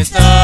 está.